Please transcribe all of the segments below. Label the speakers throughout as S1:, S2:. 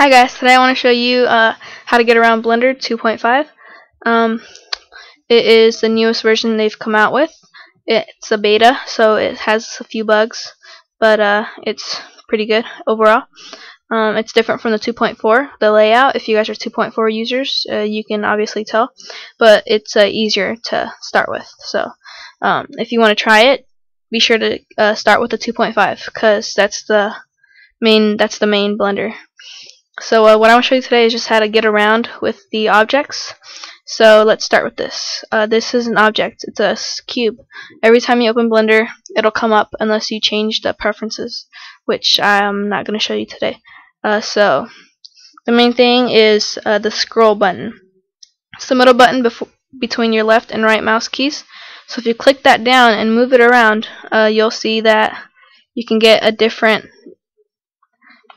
S1: Hi guys, today I want to show you uh, how to get around Blender 2.5. Um, it is the newest version they've come out with. It's a beta, so it has a few bugs, but uh, it's pretty good overall. Um, it's different from the 2.4, the layout. If you guys are 2.4 users, uh, you can obviously tell, but it's uh, easier to start with. So um, if you want to try it, be sure to uh, start with the 2.5 because that's the main that's the main Blender so uh, what I want to show you today is just how to get around with the objects. So let's start with this. Uh, this is an object. It's a cube. Every time you open Blender, it'll come up unless you change the preferences, which I'm not going to show you today. Uh, so the main thing is uh, the scroll button. It's the middle button between your left and right mouse keys. So if you click that down and move it around, uh, you'll see that you can get a different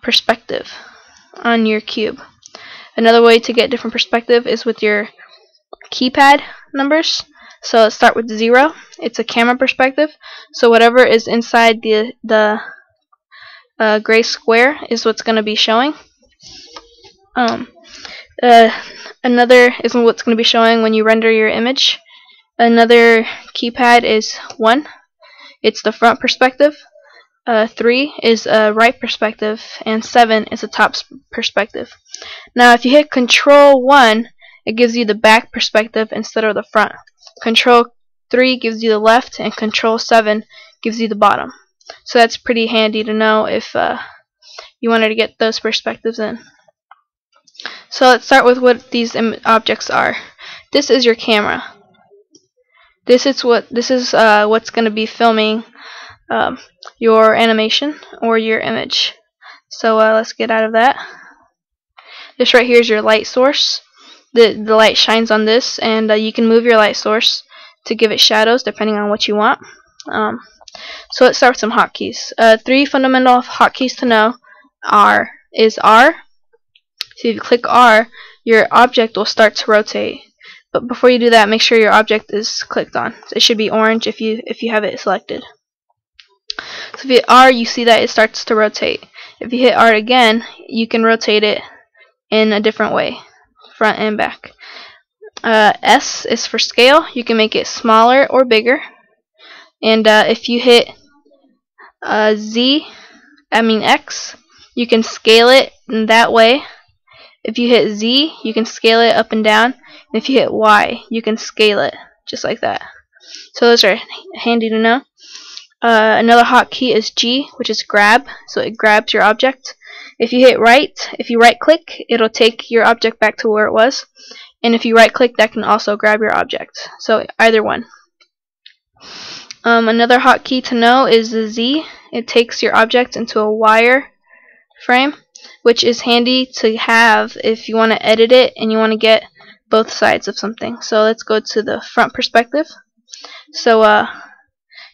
S1: perspective on your cube. Another way to get different perspective is with your keypad numbers. So let's start with 0. It's a camera perspective. So whatever is inside the, the uh, gray square is what's going to be showing. Um, uh, another is what's going to be showing when you render your image. Another keypad is 1. It's the front perspective uh, 3 is a right perspective, and 7 is a top perspective. Now if you hit Control 1, it gives you the back perspective instead of the front. Control 3 gives you the left, and Control 7 gives you the bottom. So that's pretty handy to know if uh, you wanted to get those perspectives in. So let's start with what these objects are. This is your camera. This is what this is uh, what's going to be filming um, your animation or your image. So uh, let's get out of that. This right here is your light source. The, the light shines on this and uh, you can move your light source to give it shadows depending on what you want. Um, so let's start with some hotkeys. Uh, three fundamental hotkeys to know are is R. So if you click R, your object will start to rotate. But before you do that, make sure your object is clicked on. It should be orange if you if you have it selected. If you hit R, you see that it starts to rotate. If you hit R again, you can rotate it in a different way, front and back. Uh, S is for scale. You can make it smaller or bigger. And uh, if you hit uh, Z, I mean X, you can scale it in that way. If you hit Z, you can scale it up and down. And if you hit Y, you can scale it just like that. So those are handy to know. Uh, another hotkey is G, which is grab, so it grabs your object. If you hit right, if you right click, it'll take your object back to where it was. And if you right click, that can also grab your object. So either one. Um, another hotkey to know is the Z. It takes your object into a wire frame, which is handy to have if you want to edit it and you want to get both sides of something. So let's go to the front perspective. So uh,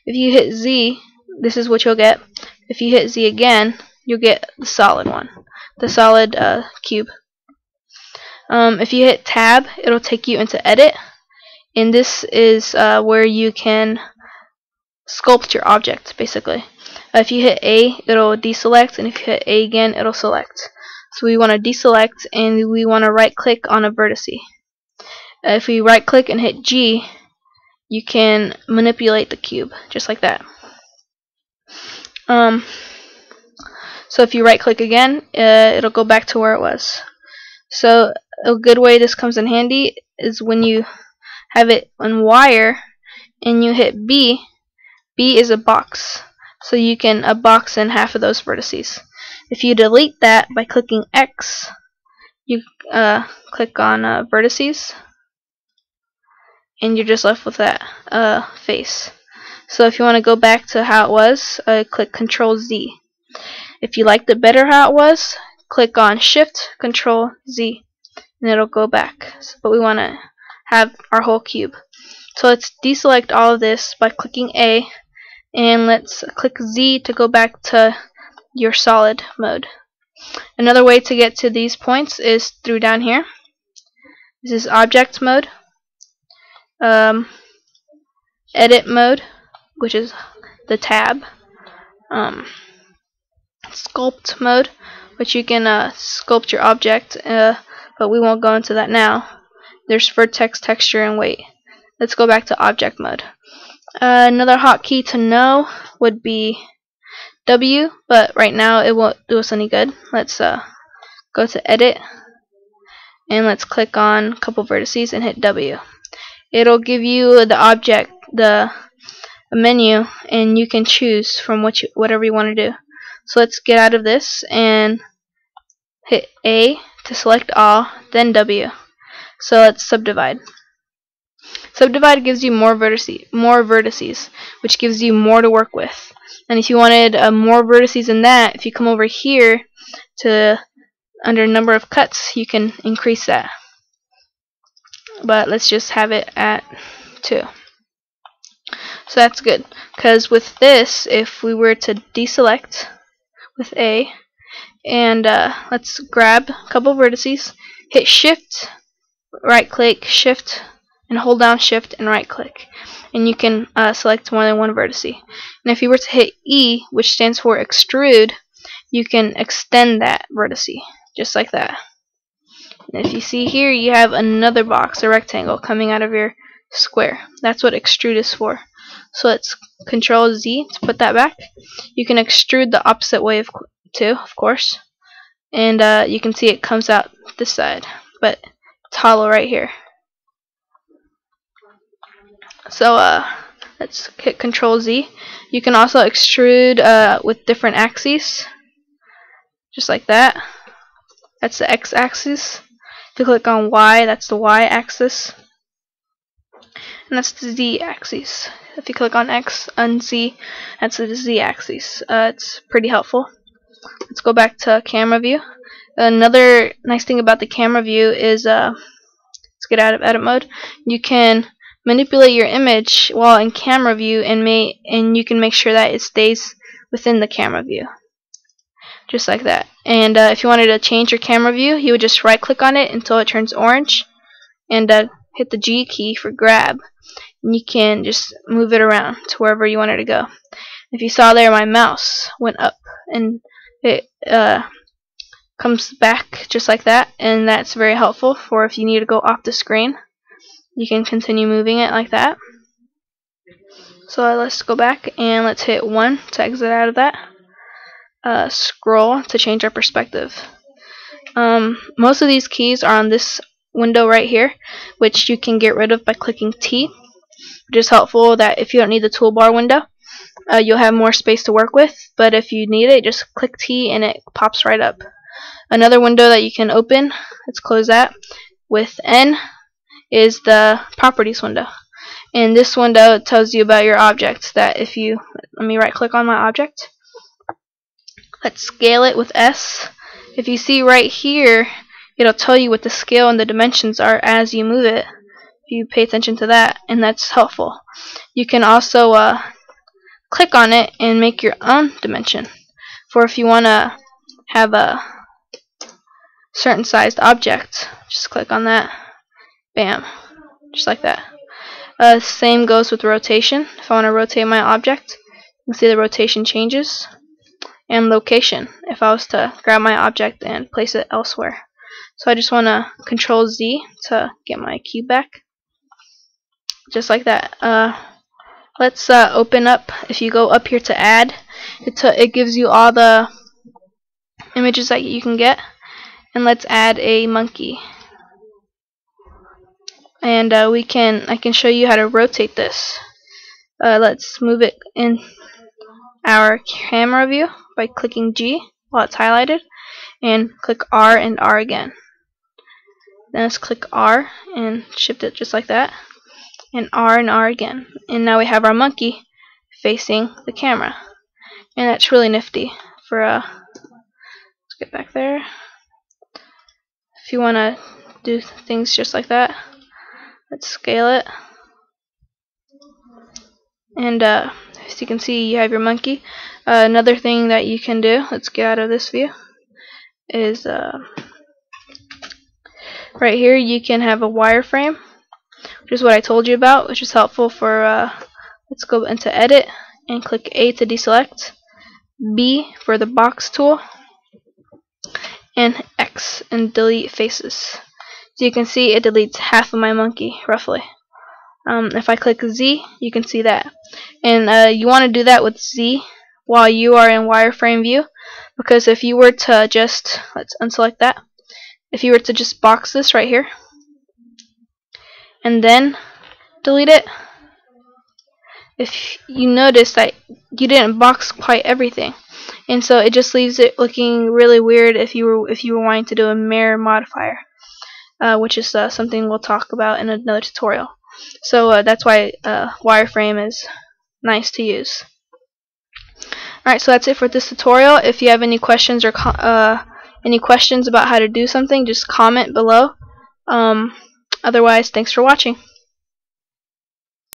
S1: if you hit Z, this is what you'll get. If you hit Z again, you'll get the solid one, the solid uh, cube. Um, if you hit Tab, it'll take you into Edit, and this is uh, where you can sculpt your object, basically. Uh, if you hit A, it'll deselect, and if you hit A again, it'll select. So we want to deselect, and we want to right-click on a vertex. Uh, if we right-click and hit G, you can manipulate the cube just like that. Um, so if you right click again, uh, it'll go back to where it was. So a good way this comes in handy is when you have it on wire and you hit B, B is a box. So you can a box in half of those vertices. If you delete that by clicking X, you uh, click on uh, vertices and you're just left with that uh, face. So if you want to go back to how it was, uh, click Control Z. If you liked it better how it was, click on Shift Control Z, and it'll go back. So, but we want to have our whole cube. So let's deselect all of this by clicking A, and let's click Z to go back to your solid mode. Another way to get to these points is through down here. This is object mode um, edit mode, which is the tab, um, sculpt mode, which you can uh, sculpt your object, uh, but we won't go into that now. There's vertex, texture, and weight. Let's go back to object mode. Uh, another hotkey to know would be W, but right now it won't do us any good. Let's uh, go to edit and let's click on a couple vertices and hit W. It'll give you the object, the menu, and you can choose from what you, whatever you want to do. So let's get out of this and hit A to select all, then W. So let's subdivide. Subdivide gives you more vertices, more vertices, which gives you more to work with. And if you wanted uh, more vertices than that, if you come over here to under number of cuts, you can increase that. But let's just have it at 2. So that's good. Because with this, if we were to deselect with A, and uh, let's grab a couple vertices, hit shift, right click, shift, and hold down shift and right click and you can uh, select more than one vertex. And if you were to hit E, which stands for extrude, you can extend that vertex, just like that. If you see here, you have another box, a rectangle, coming out of your square. That's what extrude is for. So let's Control Z to put that back. You can extrude the opposite way of too, of course. And uh, you can see it comes out this side, but it's hollow right here. So uh, let's hit Control Z. You can also extrude uh, with different axes, just like that. That's the x-axis. If you click on Y, that's the y-axis, and that's the z-axis. If you click on X and Z, that's the z-axis. Uh, it's pretty helpful. Let's go back to camera view. Another nice thing about the camera view is, uh, let's get out of edit mode. You can manipulate your image while in camera view and may and you can make sure that it stays within the camera view just like that and uh, if you wanted to change your camera view you would just right click on it until it turns orange and uh, hit the G key for grab and you can just move it around to wherever you want it to go if you saw there my mouse went up and it uh, comes back just like that and that's very helpful for if you need to go off the screen you can continue moving it like that. So let's go back and let's hit 1 to exit out of that. Uh, scroll to change our perspective. Um, most of these keys are on this window right here, which you can get rid of by clicking T, which is helpful that if you don't need the toolbar window, uh, you'll have more space to work with, but if you need it, just click T and it pops right up. Another window that you can open, let's close that, with N, is the properties window. And this window tells you about your object that if you, let me right click on my object. Let's scale it with S. If you see right here, it'll tell you what the scale and the dimensions are as you move it. If you pay attention to that, and that's helpful. You can also uh, click on it and make your own dimension. For if you want to have a certain sized object, just click on that. Bam. Just like that. Uh, same goes with rotation. If I want to rotate my object, you can see the rotation changes. And location, if I was to grab my object and place it elsewhere. So I just want to control Z to get my cube back. Just like that. Uh, let's uh, open up, if you go up here to add, it, it gives you all the images that you can get. And let's add a monkey and uh, we can I can show you how to rotate this uh, let's move it in our camera view by clicking G while it's highlighted and click R and R again then let's click R and shift it just like that and R and R again and now we have our monkey facing the camera and that's really nifty for uh let's get back there if you want to do things just like that Let's scale it. And uh, as you can see, you have your monkey. Another thing that you can do, let's get out of this view, is uh, right here you can have a wireframe, which is what I told you about, which is helpful for, uh, let's go into edit and click A to deselect, B for the box tool, and X and delete faces. So you can see it deletes half of my monkey roughly. Um, if I click Z, you can see that. And uh, you want to do that with Z while you are in wireframe view. Because if you were to just, let's unselect that, if you were to just box this right here. And then delete it, if you notice that you didn't box quite everything. And so it just leaves it looking really weird if you were if you were wanting to do a mirror modifier. Uh, which is uh, something we'll talk about in another tutorial. So uh, that's why uh, wireframe is nice to use alright so that's it for this tutorial. If you have any questions or uh, any questions about how to do something just comment below. Um, otherwise thanks for watching